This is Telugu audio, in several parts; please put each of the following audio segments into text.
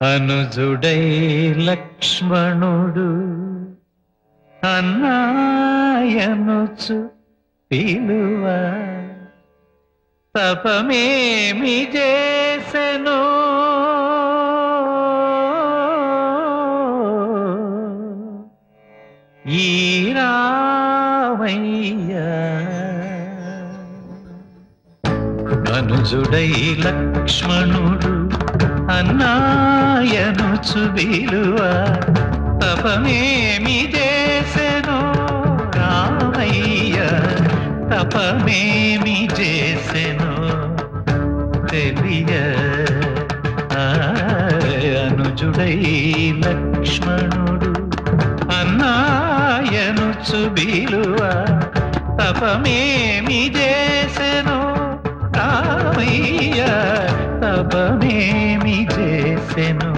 అనుజుడై లక్ష్మణుడు అన్నాయనుచు పిలువ. తపమేమి చేసెను? ఈ రామయ్య అనుజుడై లక్ష్మణుడు అన్నాయను చుబిలువ తపమేమి చేసెను? రామయ్య తపమేమి చేసెను? తెలియ అనుజుడై లక్ష్మణుడు అన్నాయను చుబిలువ తపమేమి చేసెను? రామయ్య తపమేమి చేసెను?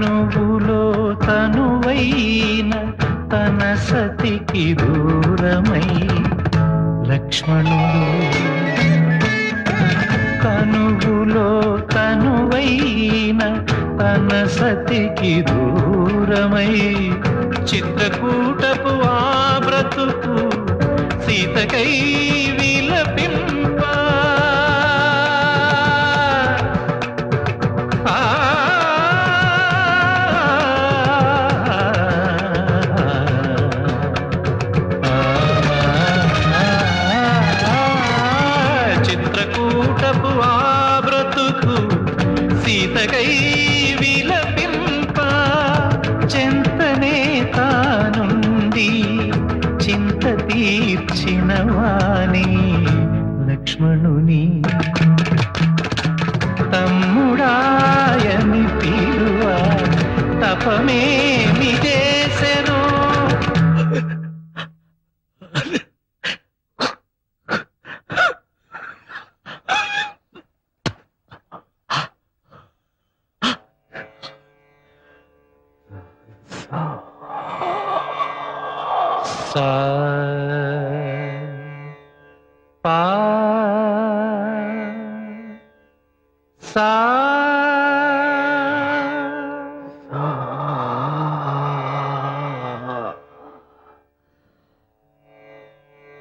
తనువులో తనువైన తన సతికి దూరమై లక్ష్మణుడు. తనువులో తనువైన తన సతికి దూరమై చిత్రకూటపు ఆ బ్రతుకు సీతకై తీర్చిన వాణి లక్ష్మణుని. తమ్ముడాయని పిలువ తపమేమి చేసెను? సా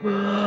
Whoa.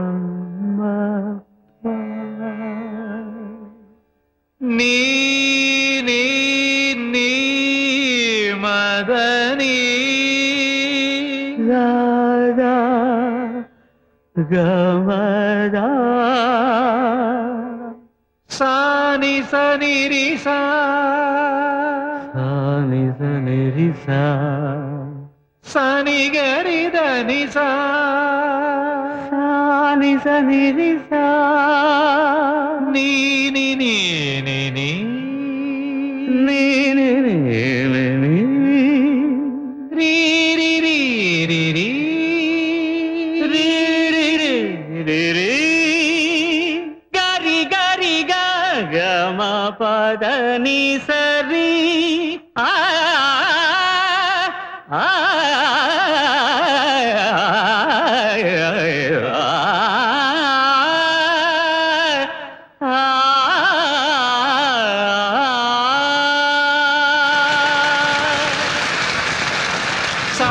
రాధా గమదా సాని సని రి సా సాని సని రి సా సాని గరి దని సా. సాని సని రి సా నీ ని ని ని. ని నీ ని ని ని పద ని సరి ఆ ఆ సా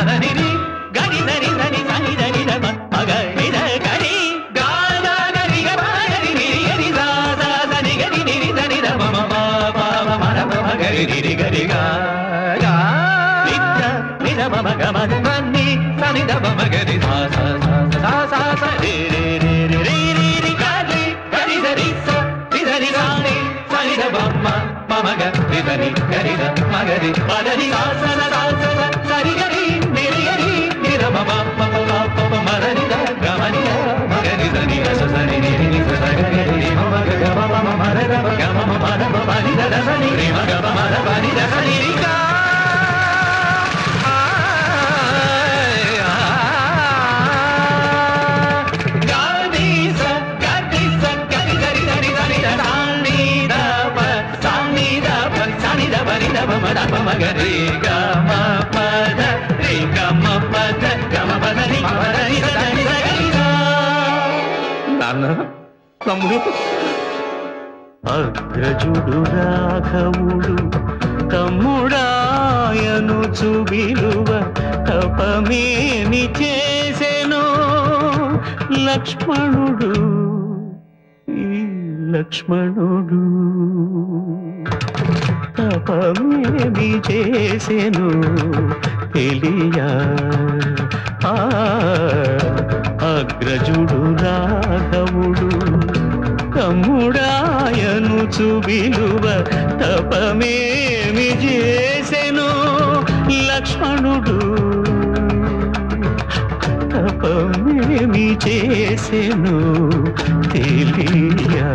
గ మ ద మ ద ని రి గ ని ద ని ద ని స ని ద ని ద మ మ గ ని ద గ ని గ ద ద ని గ మ గ ని ని రి గ ని ద ద ద ని గ ని ని రి ద నాన్న తమ్ముడు అగ్రజుడు రాఘవుడు తమ్ముడాయను చుబిలువ తపమేమి చేసెను లక్ష్మణుడు ఈ లక్ష్మణుడు. తపమేమి చేసెను తెలియా? అగ్రజుడు రాఘవుడు తమ్ముడాయను చుబిలువ తపమేమి చేసెను లక్ష్మణుడు? తపమేమి చేసెను తెలియా?